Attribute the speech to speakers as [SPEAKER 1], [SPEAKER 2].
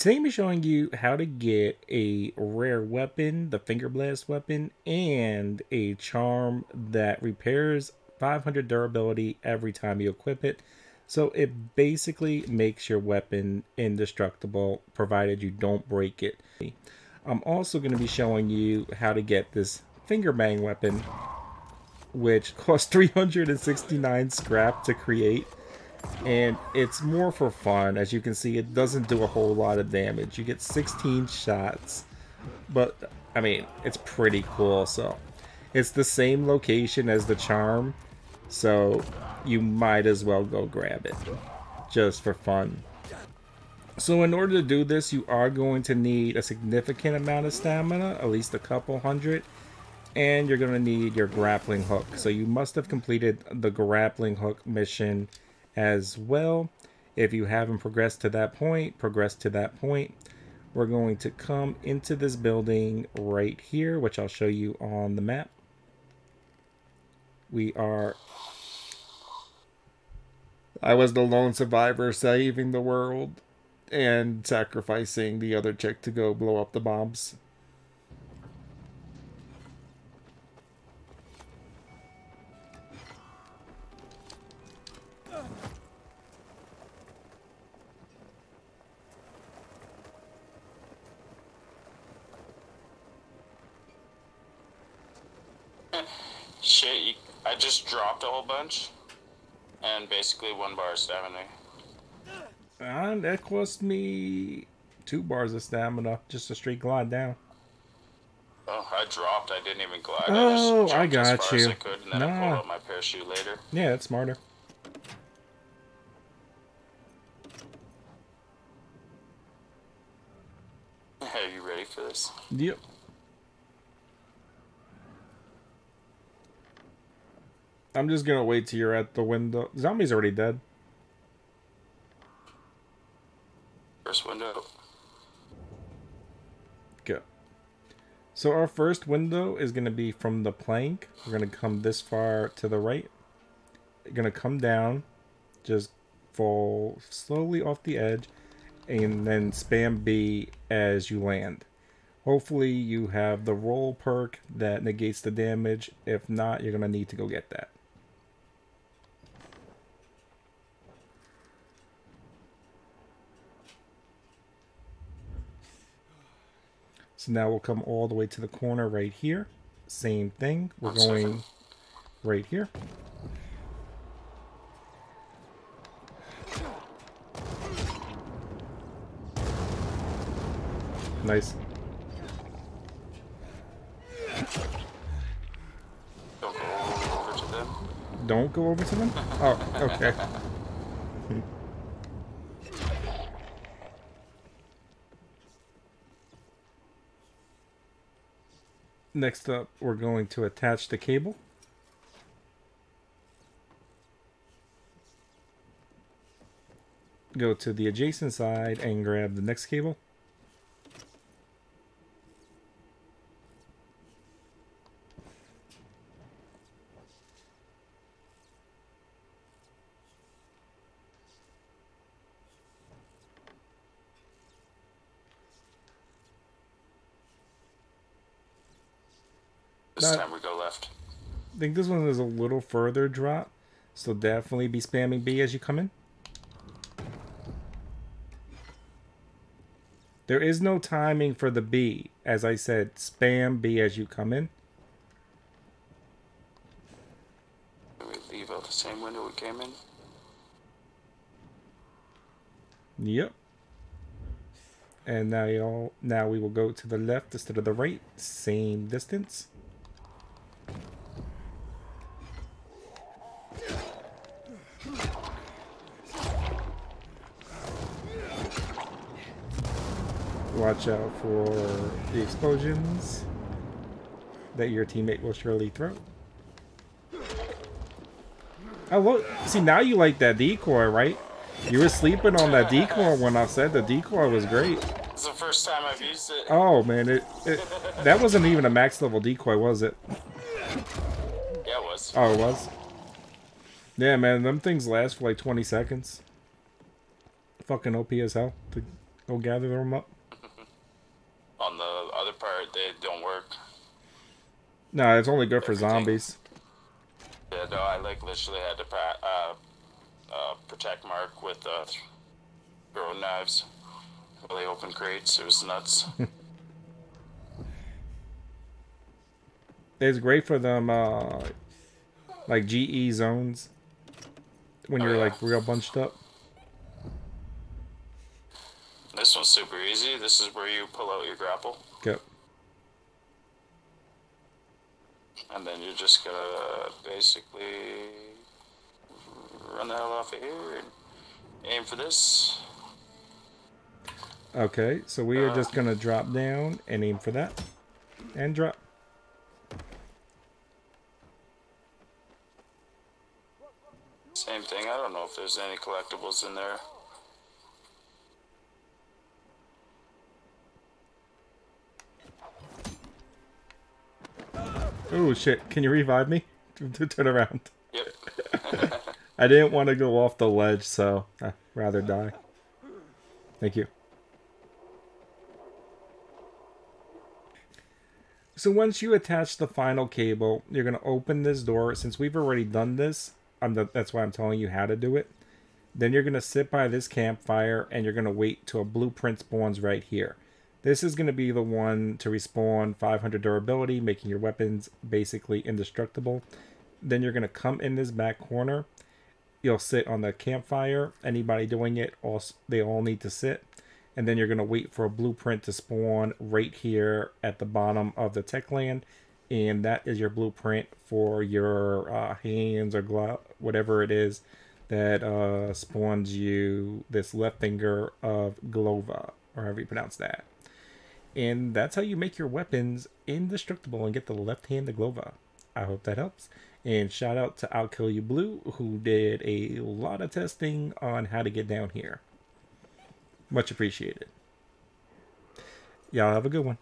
[SPEAKER 1] Today I'm showing you how to get a rare weapon, the Finger Blast weapon, and a charm that repairs 500 durability every time you equip it. So it basically makes your weapon indestructible provided you don't break it. I'm also going to be showing you how to get this Finger Bang weapon, which costs 369 scrap to create and it's more for fun. As you can see, it doesn't do a whole lot of damage. You get 16 shots, but I mean, it's pretty cool. So it's the same location as the charm, so you might as well go grab it just for fun. So in order to do this, you are going to need a significant amount of stamina, at least a couple hundred, and you're going to need your grappling hook. So you must have completed the grappling hook mission as well. If you haven't progressed to that point, progress to that point. We're going to come into this building right here, which I'll show you on the map. We are... I was the lone survivor saving the world and sacrificing the other chick to go blow up the bombs.
[SPEAKER 2] Shit, you, I just dropped a whole bunch. And basically one bar of stamina.
[SPEAKER 1] And that cost me two bars of stamina, just a straight glide down.
[SPEAKER 2] Oh, I dropped. I didn't even glide.
[SPEAKER 1] Oh, I,
[SPEAKER 2] I
[SPEAKER 1] got
[SPEAKER 2] as
[SPEAKER 1] you.
[SPEAKER 2] As I could, and then
[SPEAKER 1] nah.
[SPEAKER 2] I pulled out my parachute later.
[SPEAKER 1] Yeah, that's smarter.
[SPEAKER 2] Are you ready for this?
[SPEAKER 1] Yep. I'm just gonna wait till you're at the window. Zombie's already dead.
[SPEAKER 2] First window.
[SPEAKER 1] Go. So our first window is gonna be from the plank. We're gonna come this far to the right. You're gonna come down, just fall slowly off the edge, and then spam B as you land. Hopefully you have the roll perk that negates the damage. If not, you're gonna need to go get that. So now we'll come all the way to the corner right here. Same thing. We're going right here. Nice.
[SPEAKER 2] Don't go over to them.
[SPEAKER 1] Don't go over to them? Oh, okay. Next up, we're going to attach the cable. Go to the adjacent side and grab the next cable.
[SPEAKER 2] This
[SPEAKER 1] That-
[SPEAKER 2] time we go left.
[SPEAKER 1] I think this one is a little further drop, so definitely be spamming B as you come in. There is no timing for the B. As I said, spam B as you come in.
[SPEAKER 2] Do we leave out the same window we came in?
[SPEAKER 1] Yep. And now y'all now we will go to the left instead of the right. Same distance. Watch out for the explosions that your teammate will surely throw. Oh, I look see now you like that decoy, right? You were sleeping on that decoy when I said the decoy was great.
[SPEAKER 2] It's the first time I've used it.
[SPEAKER 1] Oh man, it, it that wasn't even a max level decoy, was it?
[SPEAKER 2] Yeah, it was.
[SPEAKER 1] Oh, it was. Yeah, man, them things last for like 20 seconds. Fucking OP as hell. The Go gather them up.
[SPEAKER 2] On the other part, they don't work.
[SPEAKER 1] No, it's only good for
[SPEAKER 2] Everything.
[SPEAKER 1] zombies.
[SPEAKER 2] Yeah, no, I like literally had to uh, uh, protect Mark with uh, th- throwing knives while they open crates. It was nuts.
[SPEAKER 1] It's great for them, uh, like GE zones when
[SPEAKER 2] Oh,
[SPEAKER 1] you're
[SPEAKER 2] yeah.
[SPEAKER 1] like real bunched up.
[SPEAKER 2] this one's super easy. This is where you pull out your grapple,
[SPEAKER 1] Yep.
[SPEAKER 2] And then you're just gonna basically run the hell off of here and aim for this.
[SPEAKER 1] Okay, so we are
[SPEAKER 2] Uh.
[SPEAKER 1] just gonna drop down and aim for that, and drop.
[SPEAKER 2] Same thing. I don't know if there's any collectibles in there.
[SPEAKER 1] Oh shit! Can you revive me? Turn around.
[SPEAKER 2] Yep.
[SPEAKER 1] I didn't want to go off the ledge, so I'd rather die. Thank you. So once you attach the final cable, you're going to open this door. Since we've already done this, I'm the, that's why I'm telling you how to do it. Then you're going to sit by this campfire and you're going to wait till a blueprint spawns right here. This is going to be the one to respawn 500 durability, making your weapons basically indestructible. Then you're going to come in this back corner. You'll sit on the campfire. Anybody doing it, they all need to sit. And then you're going to wait for a blueprint to spawn right here at the bottom of the Techland. And that is your blueprint for your uh, hands or glove, whatever it is that uh, spawns you this left finger of Glova, or however you pronounce that. And that's how you make your weapons indestructible and get the left hand to Glova. I hope that helps. And shout out to I'll Kill You Blue, who did a lot of testing on how to get down here. Much appreciated. Y'all have a good one.